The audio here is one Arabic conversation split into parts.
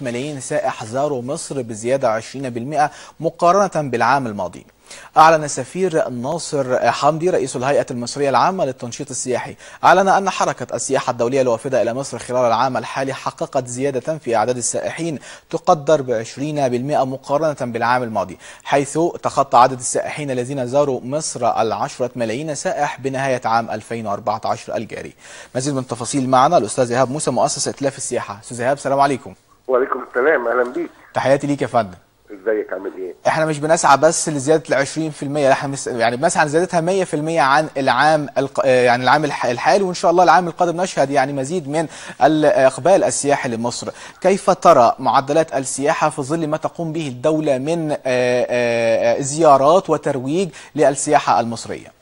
ملايين سائح زاروا مصر بزيادة 20% مقارنة بالعام الماضي. أعلن السفير ناصر حمدي رئيس الهيئة المصرية العامة للتنشيط السياحي. أعلن أن حركة السياحة الدولية الوافدة إلى مصر خلال العام الحالي حققت زيادة في أعداد السائحين تقدر ب 20% مقارنة بالعام الماضي حيث تخطى عدد السائحين الذين زاروا مصر العشرة ملايين سائح بنهاية عام 2014 الجاري. مزيد من التفاصيل معنا الأستاذ إيهاب موسى مؤسس إتلاف السياحة. أستاذ إيهاب السلام عليكم. وعليكم السلام أهلا بيك. تحياتي ليك يا فندم. إزيك عامل إيه؟ إحنا مش بنسعى بس لزيادة ال 20% إحنا مس... يعني بنسعى لزيادتها 100% عن العام الق... يعني العام الح... الحالي وإن شاء الله العام القادم نشهد يعني مزيد من الإقبال السياحي لمصر. كيف ترى معدلات السياحة في ظل ما تقوم به الدولة من آآ آآ زيارات وترويج للسياحة المصرية؟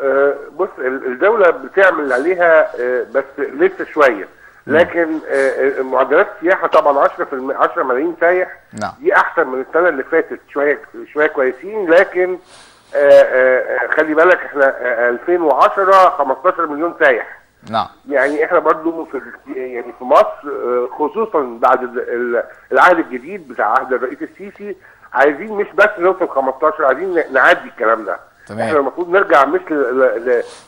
أه بص الدولة بتعمل عليها بس لسه شوية. لكن آه، معدلات السياحة طبعا 10 في الم... 10 ملايين سايح. نعم. دي أحسن من السنة اللي فاتت شوية شوية كويسين لكن آه، آه، خلي بالك إحنا 2010 15 مليون سايح. نعم. يعني إحنا برضو في يعني في مصر خصوصا بعد العهد الجديد بتاع عهد الرئيس السيسي عايزين مش بس نوصل 15 عايزين نعدي الكلام ده. تمام. إحنا المفروض نرجع مش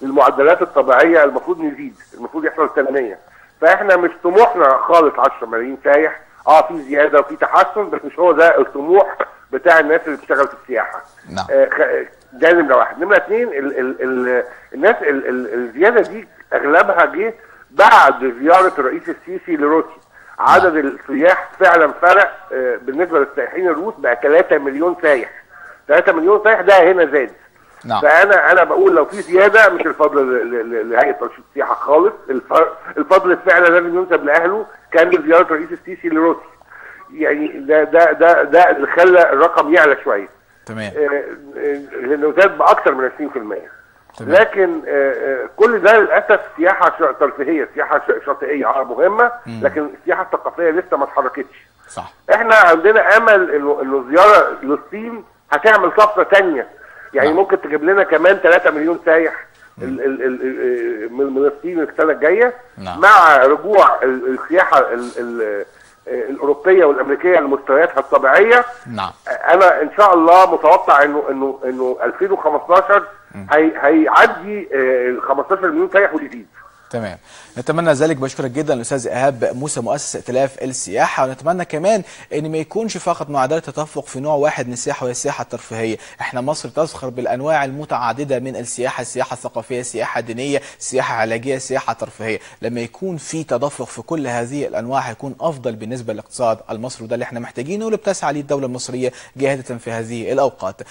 للمعدلات الطبيعية المفروض نزيد المفروض يحصل تنمية. فاحنا مش طموحنا خالص 10 ملايين سايح. آه في زيادة وفي تحسن بس مش هو ده الطموح بتاع الناس اللي بتشتغل في السياحة. نعم. آه ده نمرة واحد. نمرة اثنين ال ال ال الناس ال ال الزيادة دي أغلبها جه بعد زيارة الرئيس السيسي لروسيا. عدد نعم. السياح فعلا فرق آه بالنسبة للسائحين الروس بقى 3 مليون سايح. 3 مليون سايح ده هنا زاد. نعم. فأنا أنا بقول لو في زيادة مش الفضل لهيئة تنشيط السياحة خالص. الفضل فعلا لازم ينسب لأهله كان بزياره الرئيس السيسي لروسيا. يعني ده ده ده ده اللي خلى الرقم يعلى شوية. تمام. لأنه زاد بأكثر من 20% تمام. لكن كل ده للأسف سياحة ترفيهية سياحة شاطئية مهمة. لكن السياحة الثقافية لسه ما اتحركتش. صح. إحنا عندنا أمل إنه إنه زيارة للصين هتعمل طفره ثانية يعني نعم. ممكن تجيب لنا كمان 3 مليون سايح من من الصين السنة الجاية نعم. مع رجوع السياحة ال ال الأوروبية والأمريكية لمستوياتها الطبيعية. نعم. أنا إن شاء الله متوقع انه انه إنه 2015 هي هيعدي ال 15 مليون سايح ويزيد تمام. نتمنى ذلك بشكرك جدا الاستاذ إيهاب موسى مؤسس ائتلاف السياحة. ونتمنى كمان إن ما يكونش فقط معدل تدفق في نوع واحد من السياحة وهي السياحة الترفيهية. إحنا مصر تزخر بالأنواع المتعددة من السياحة السياحة الثقافية السياحة الدينية السياحة العلاجيه السياحة الترفيهية. لما يكون في تدفق في كل هذه الأنواع هيكون أفضل بالنسبة للاقتصاد المصري وده اللي إحنا محتاجينه واللي بتسعى ليه الدولة المصرية جاهدة في هذه الأوقات.